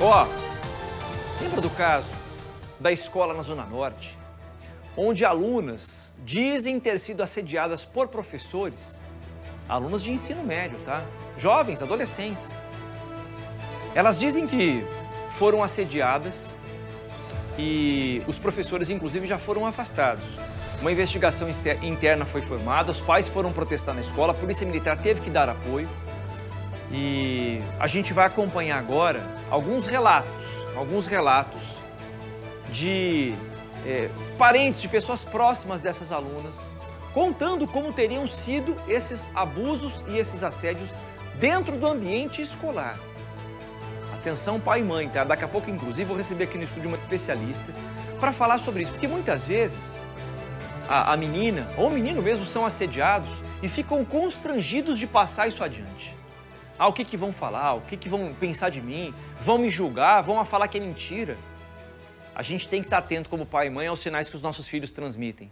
Ó, lembra do caso da escola na Zona Norte, onde alunas dizem ter sido assediadas por professores, alunas de ensino médio, tá? Jovens, adolescentes. Elas dizem que foram assediadas e os professores, inclusive, já foram afastados. Uma investigação interna foi formada, os pais foram protestar na escola, a polícia militar teve que dar apoio. E a gente vai acompanhar agora alguns relatos, alguns relatos de é, parentes, de pessoas próximas dessas alunas, contando como teriam sido esses abusos e esses assédios dentro do ambiente escolar. Atenção pai e mãe, tá? Daqui a pouco, inclusive, vou receber aqui no estúdio uma especialista para falar sobre isso, porque muitas vezes a, a menina ou o menino mesmo são assediados e ficam constrangidos de passar isso adiante. Ah, o que, que vão falar? O que, que vão pensar de mim? Vão me julgar? Vão falar que é mentira? A gente tem que estar atento como pai e mãe aos sinais que os nossos filhos transmitem,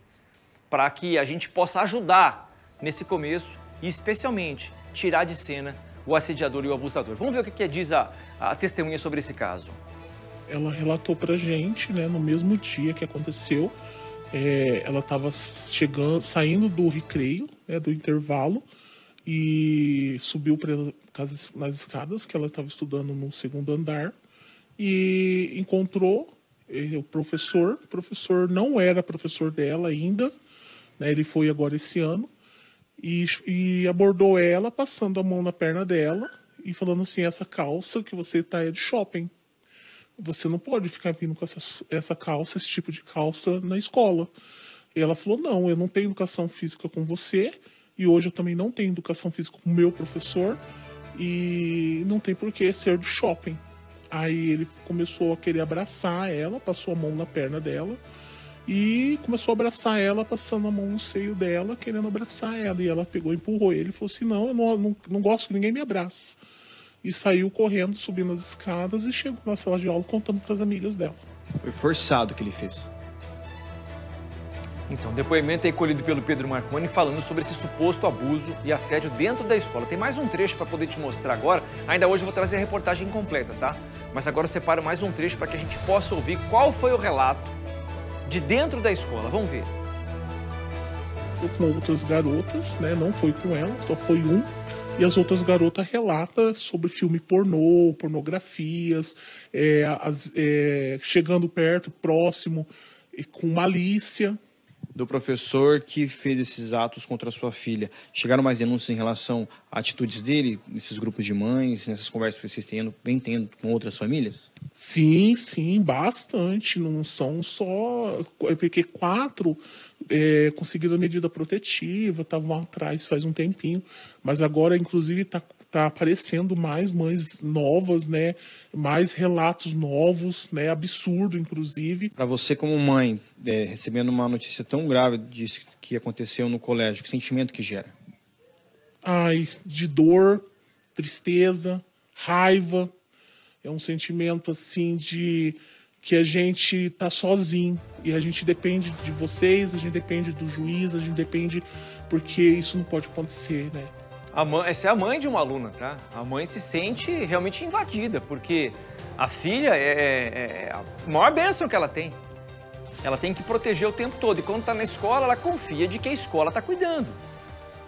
para que a gente possa ajudar nesse começo e, especialmente, tirar de cena o assediador e o abusador. Vamos ver o que, que diz a, a testemunha sobre esse caso. Ela relatou para gente, né, no mesmo dia que aconteceu, é, ela estava chegando, saindo do recreio, né, do intervalo, e subiu nas escadas, que ela estava estudando no segundo andar, e encontrou eh, o professor. O professor não era professor dela ainda, né, ele foi agora esse ano, e, e abordou ela, passando a mão na perna dela e falando assim: essa calça que você tá é de shopping você não pode ficar vindo com essa, essa calça, esse tipo de calça na escola. E ela falou: não, eu não tenho educação física com você, e hoje eu também não tenho educação física com o meu professor, e não tem por que ser do shopping. Aí ele começou a querer abraçar ela, passou a mão na perna dela, e começou a abraçar ela, passando a mão no seio dela, querendo abraçar ela. E ela pegou empurrou ele e falou assim: não, eu não, não, não gosto que ninguém me abrace e saiu correndo, subindo as escadas e chegou na sala de aula contando para as amigas dela. Foi forçado que ele fez. Então, depoimento aí colhido pelo Pedro Marconi falando sobre esse suposto abuso e assédio dentro da escola. Tem mais um trecho para poder te mostrar agora. Ainda hoje eu vou trazer a reportagem completa, tá? Mas agora eu separo mais um trecho para que a gente possa ouvir qual foi o relato de dentro da escola. Vamos ver. Foi com outras garotas, né? Não foi com ela, só foi um e as outras garotas relatam sobre filme pornô, pornografias, é, as, é, chegando perto, próximo, com malícia. Do professor que fez esses atos contra a sua filha, chegaram mais denúncias em relação a atitudes dele, nesses grupos de mães, nessas conversas que vocês têm, vem tendo com outras famílias? Sim, sim, bastante. Não são só. É porque quatro é, conseguiram a medida protetiva, estavam atrás faz um tempinho, mas agora, inclusive, está tá aparecendo mais mães novas, né? Mais relatos novos, né? Absurdo, inclusive. Para você como mãe, é, recebendo uma notícia tão grave disso que aconteceu no colégio, que sentimento que gera? Ai, de dor, tristeza, raiva. É um sentimento assim de que a gente tá sozinho e a gente depende de vocês, a gente depende do juiz, a gente depende porque isso não pode acontecer, né? A mãe, essa é a mãe de uma aluna, tá? A mãe se sente realmente invadida, porque a filha é, é, é a maior bênção que ela tem. Ela tem que proteger o tempo todo. E quando está na escola, ela confia de que a escola está cuidando.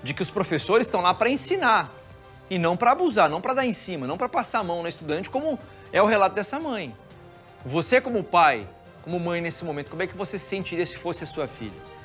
De que os professores estão lá para ensinar. E não para abusar, não para dar em cima, não para passar a mão na estudante, como é o relato dessa mãe. Você como pai, como mãe nesse momento, como é que você se sentiria se fosse a sua filha?